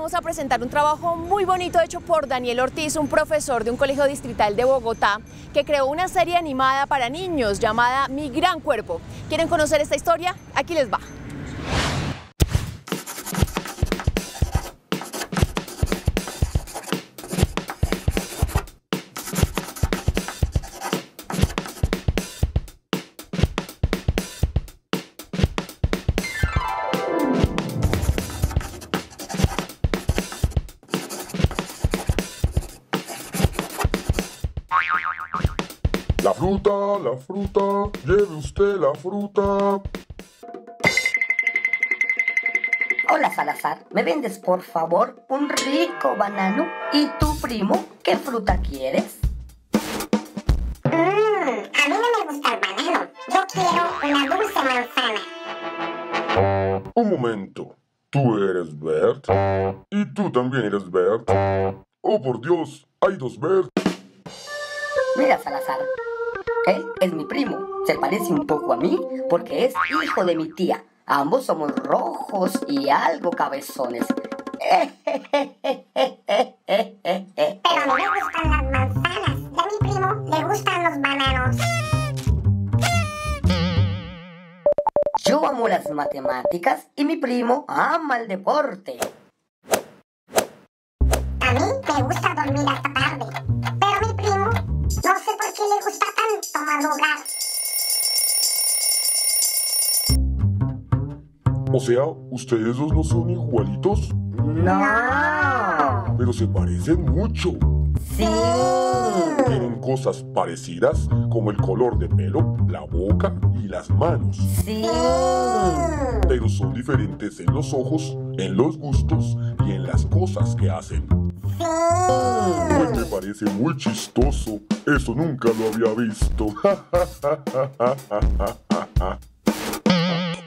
vamos a presentar un trabajo muy bonito hecho por Daniel Ortiz, un profesor de un colegio distrital de Bogotá, que creó una serie animada para niños llamada Mi Gran Cuerpo. ¿Quieren conocer esta historia? Aquí les va. Fruta, la fruta, lleve usted la fruta. Hola Salazar, ¿me vendes por favor un rico banano? ¿Y tu primo qué fruta quieres? Mmm, a mí no me gusta el banano. Yo quiero una dulce manzana. Un momento. ¿Tú eres Bert? ¿Y tú también eres Bert? Oh, por Dios, hay dos Bert. Mira Salazar, él es mi primo. Se parece un poco a mí porque es hijo de mi tía. Ambos somos rojos y algo cabezones. Pero mí me gustan las manzanas. Y a mi primo le gustan los bananos. Yo amo las matemáticas y mi primo ama el deporte. A mí me gusta dormir hasta gusta tanto madrugar. O sea, ¿ustedes dos no son igualitos? No. Pero se parecen mucho. Sí. Tienen cosas parecidas como el color de pelo, la boca y las manos. Sí. Pero son diferentes en los ojos, en los gustos y en las cosas que hacen. Me parece muy chistoso. Eso nunca lo había visto.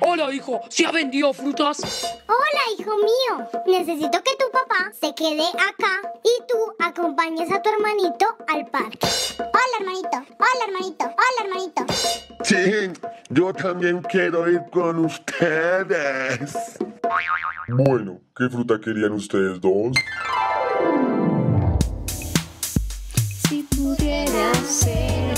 Hola, hijo, ¿se ha vendido frutas? Hola, hijo mío. Necesito que tu papá se quede acá y tú acompañes a tu hermanito al parque. Hola, hermanito. Hola, hermanito. Hola, hermanito. Sí, yo también quiero ir con ustedes. Bueno, ¿qué fruta querían ustedes dos? Sing.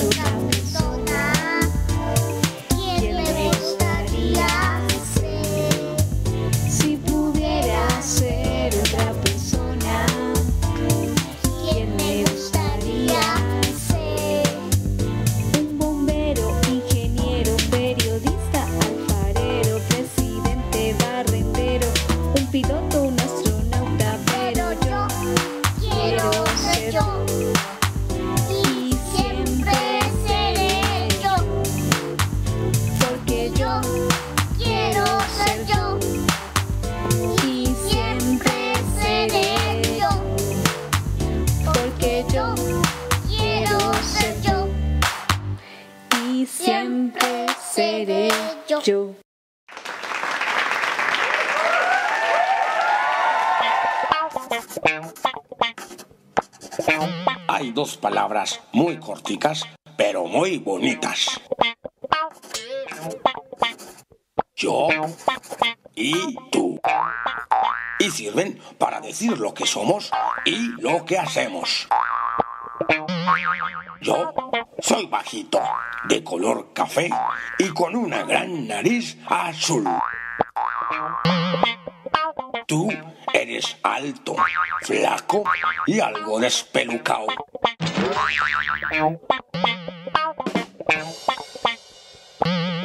Yo. Hay dos palabras muy corticas, pero muy bonitas. Yo y tú. Y sirven para decir lo que somos y lo que hacemos. Yo soy bajito, de color café y con una gran nariz azul. Tú eres alto, flaco y algo despelucado.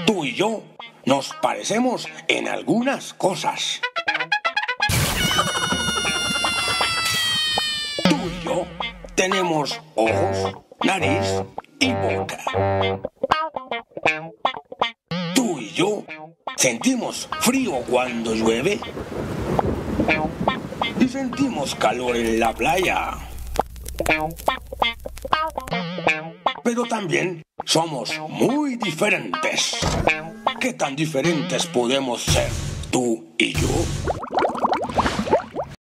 Tú y yo nos parecemos en algunas cosas. Tenemos ojos, nariz y boca. Tú y yo sentimos frío cuando llueve y sentimos calor en la playa. Pero también somos muy diferentes. ¿Qué tan diferentes podemos ser tú y yo?